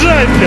уезжай!